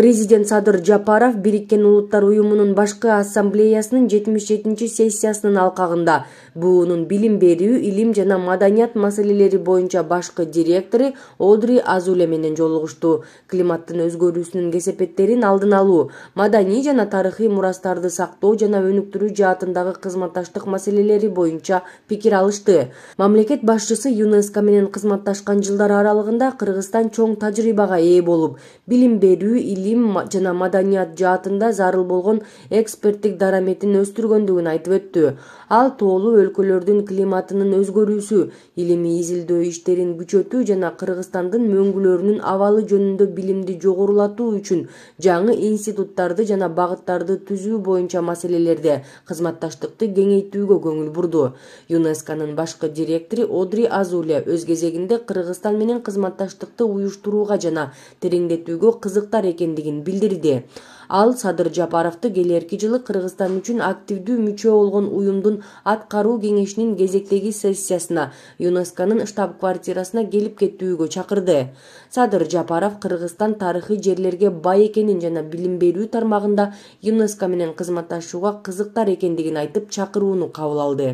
президент садыр жапаров бириккен улуттар уюмунун башкы ассамблеясынын жетимиш жетинчи сессиясынын алкагында буунун билим берүү илим жана маданият маселелери боюнча башкы директору одри азуле менен жолугушту. Климаттын өзгөрүүсүнүн кесепеттерин алдын алуу маданий жана тарыхый мурастарды сактоо жана өнүктүрүү жаатындагы кызматташтык маселелери боюнча пикир алышты. Мамлекет башчысы юнеско менен кызматташкан жылдар аралыгында кыргызстан чоң тажрыйбага ээ болуп билим берүү илим жана маданият жаатында зарыл болгон эксперттик дараметин өстүргөндүгүн айтып өттү. Ал тоолуу өлкөлөрдүн климатынын өзгөрүүсү илимий изилдөө иштерин күчөтүү жана кыргызстандын мөңгүлөрүнүн абалы жөнүндө билимди жогорулатуу үчүн жаңы институттарды жана багыттарды түзүү боюнча маселелерде кызматташтыкты кеңейтүүгө көңүл бурду. Юнесконун башкы директору одри азуле өз кезегинде кыргызстан менен кызматташтыкты уюштурууга жана тереңдетүүгө кызыктар экендигин билдирди ал садыр жапаровду келэрки жылы кыргызстан үчүн активдүү мүчө болгон уюмдун аткаруу кеңешинин кезектеги сессиясына юнесконун штаб квартирасына келип кетүүгө чакырды садыр жапаров кыргызстан тарыхый жерлерге бай экенин жана билим берүү тармагында юнеско менен кызматташууга кызыктар экендигин айтып чакырууну кабыл алды